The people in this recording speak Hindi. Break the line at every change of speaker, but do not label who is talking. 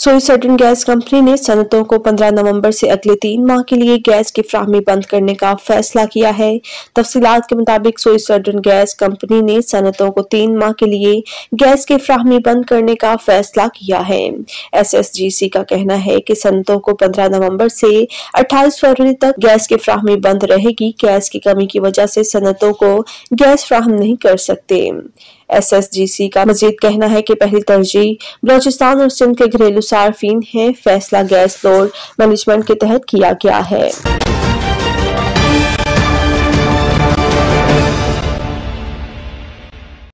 सोई सर्टन गैस कंपनी ने सनतों को 15 नवंबर से अगले तीन माह के लिए गैस की फ्राहमी बंद करने का फैसला किया है। तफसीलात के मुताबिक सोई सर्टन गैस कंपनी ने सनतों को तीन माह के लिए गैस की फ्राहमी बंद करने का फैसला किया है। एसएसजीसी का कहना है कि सनतों को 15 नवंबर से 28 फरवरी तक गैस की फ्राहमी बंद रहेगी। गैस की कमी की वजह से सनतों को गैस फ्राहम नहीं कर सकते। एसएसजीसी का मजीद कहना है कि पहली तरजीह बलोचिस्तान और सिंध के घरेलू सार्फिन है। फैसला गैस लोड मैनेजमेंट के तहत किया गया है।